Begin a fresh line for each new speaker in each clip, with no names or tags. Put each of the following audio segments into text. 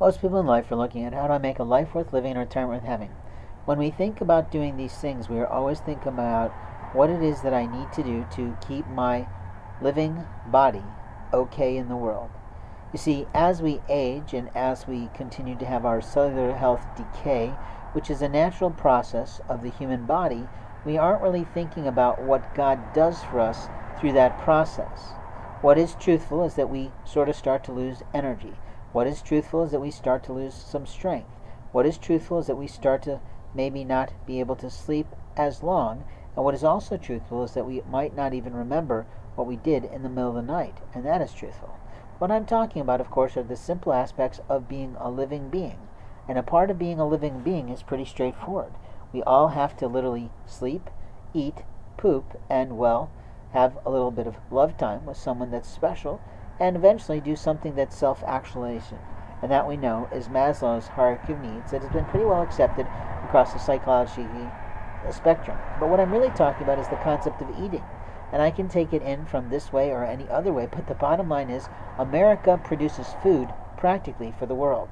Most people in life are looking at how do I make a life worth living and a retirement worth having. When we think about doing these things, we are always thinking about what it is that I need to do to keep my living body okay in the world. You see, as we age and as we continue to have our cellular health decay, which is a natural process of the human body, we aren't really thinking about what God does for us through that process. What is truthful is that we sort of start to lose energy. What is truthful is that we start to lose some strength. What is truthful is that we start to maybe not be able to sleep as long. And what is also truthful is that we might not even remember what we did in the middle of the night. And that is truthful. What I'm talking about, of course, are the simple aspects of being a living being. And a part of being a living being is pretty straightforward. We all have to literally sleep, eat, poop, and, well, have a little bit of love time with someone that's special and eventually do something that's self actualization. And that we know is Maslow's hierarchy of needs that has been pretty well accepted across the psychology spectrum. But what I'm really talking about is the concept of eating. And I can take it in from this way or any other way, but the bottom line is America produces food practically for the world.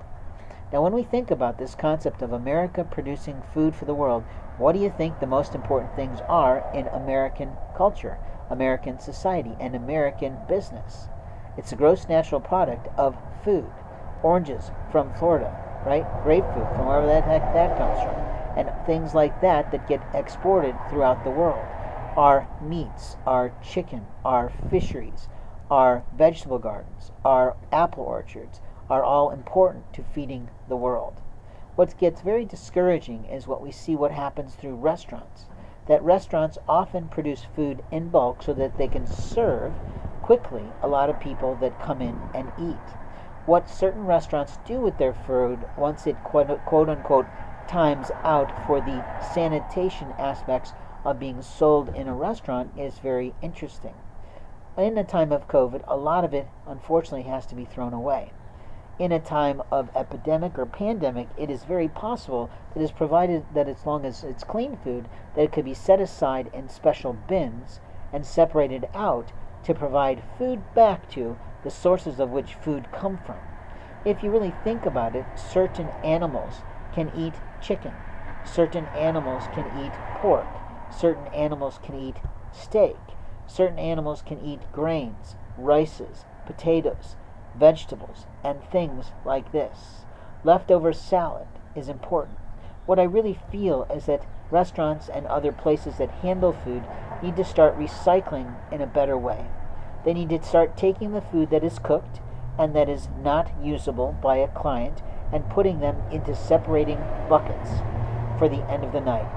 Now, when we think about this concept of America producing food for the world, what do you think the most important things are in American culture, American society, and American business? It's a gross natural product of food. Oranges from Florida, right? Grapefruit from wherever that heck that comes from. And things like that that get exported throughout the world. Our meats, our chicken, our fisheries, our vegetable gardens, our apple orchards are all important to feeding the world. What gets very discouraging is what we see what happens through restaurants. That restaurants often produce food in bulk so that they can serve quickly a lot of people that come in and eat. What certain restaurants do with their food once it quote, quote unquote times out for the sanitation aspects of being sold in a restaurant is very interesting. In a time of COVID, a lot of it unfortunately has to be thrown away. In a time of epidemic or pandemic, it is very possible that is provided that as long as it's clean food, that it could be set aside in special bins and separated out to provide food back to the sources of which food come from. If you really think about it, certain animals can eat chicken, certain animals can eat pork, certain animals can eat steak, certain animals can eat grains, rices, potatoes, vegetables, and things like this. Leftover salad is important. What I really feel is that restaurants and other places that handle food need to start recycling in a better way. They need to start taking the food that is cooked and that is not usable by a client and putting them into separating buckets for the end of the night.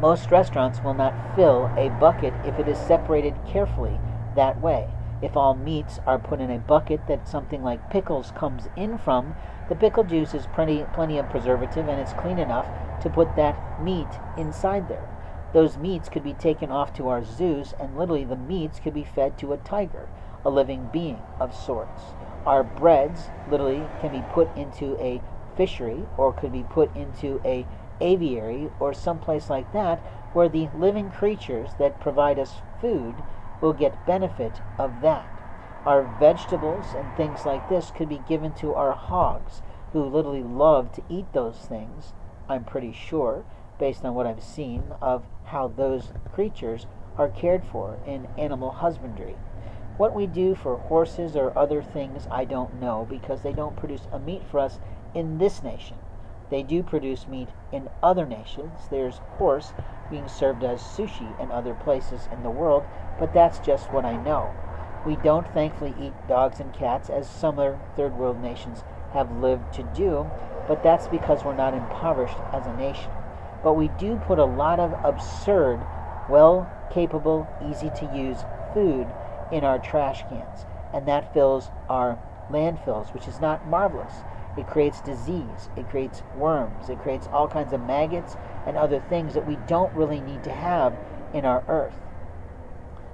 Most restaurants will not fill a bucket if it is separated carefully that way. If all meats are put in a bucket that something like pickles comes in from, the pickle juice is plenty, plenty of preservative and it's clean enough to put that meat inside there those meats could be taken off to our zoos, and literally the meats could be fed to a tiger, a living being of sorts. Our breads literally can be put into a fishery or could be put into a aviary or someplace like that where the living creatures that provide us food will get benefit of that. Our vegetables and things like this could be given to our hogs who literally love to eat those things, I'm pretty sure, based on what I've seen of how those creatures are cared for in animal husbandry. What we do for horses or other things, I don't know because they don't produce a meat for us in this nation. They do produce meat in other nations. There's horse being served as sushi in other places in the world, but that's just what I know. We don't thankfully eat dogs and cats as some other third world nations have lived to do, but that's because we're not impoverished as a nation but we do put a lot of absurd, well capable, easy to use food in our trash cans, and that fills our landfills, which is not marvelous. It creates disease, it creates worms, it creates all kinds of maggots and other things that we don't really need to have in our earth.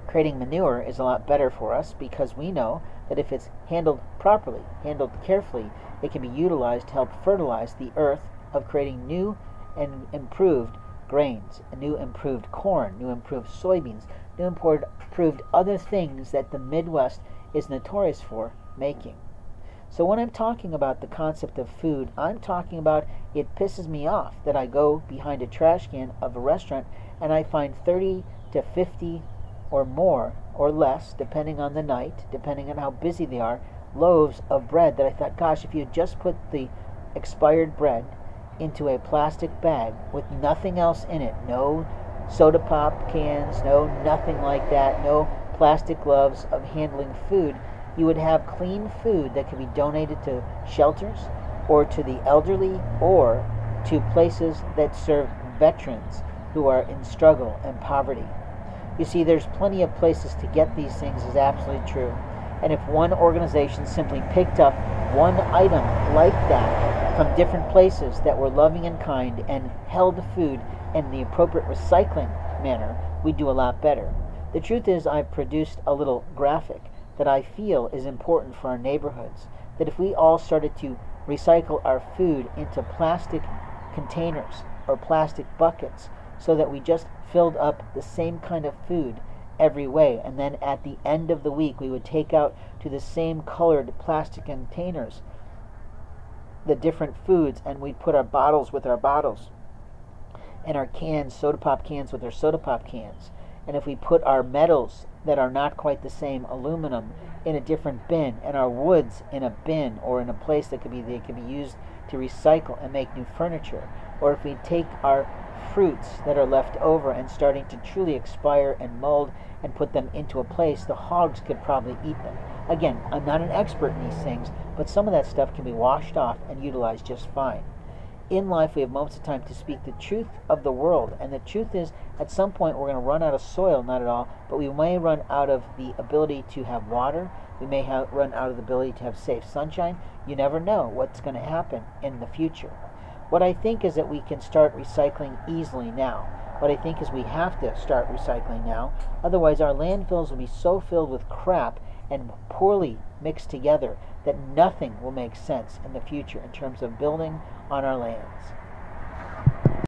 Creating manure is a lot better for us because we know that if it's handled properly, handled carefully, it can be utilized to help fertilize the earth of creating new and improved grains, new improved corn, new improved soybeans, new improved other things that the Midwest is notorious for making. So when I'm talking about the concept of food, I'm talking about it pisses me off that I go behind a trash can of a restaurant and I find 30 to 50 or more or less, depending on the night, depending on how busy they are, loaves of bread that I thought, gosh, if you just put the expired bread into a plastic bag with nothing else in it, no soda pop cans, no nothing like that, no plastic gloves of handling food, you would have clean food that could be donated to shelters or to the elderly or to places that serve veterans who are in struggle and poverty. You see, there's plenty of places to get these things, is absolutely true. And if one organization simply picked up one item like that from different places that were loving and kind and held food in the appropriate recycling manner, we'd do a lot better. The truth is, I've produced a little graphic that I feel is important for our neighborhoods. That if we all started to recycle our food into plastic containers or plastic buckets so that we just filled up the same kind of food every way. And then at the end of the week, we would take out to the same colored plastic containers the different foods, and we'd put our bottles with our bottles, and our cans, soda pop cans with our soda pop cans. And if we put our metals that are not quite the same, aluminum, in a different bin, and our woods in a bin or in a place that could be they could be used to recycle and make new furniture, or if we take our fruits that are left over and starting to truly expire and mold and put them into a place, the hogs could probably eat them. Again, I'm not an expert in these things, but some of that stuff can be washed off and utilized just fine. In life, we have moments of time to speak the truth of the world, and the truth is, at some point, we're going to run out of soil, not at all, but we may run out of the ability to have water. We may have, run out of the ability to have safe sunshine. You never know what's going to happen in the future. What I think is that we can start recycling easily now. What I think is we have to start recycling now. Otherwise, our landfills will be so filled with crap and poorly mixed together that nothing will make sense in the future in terms of building on our lands.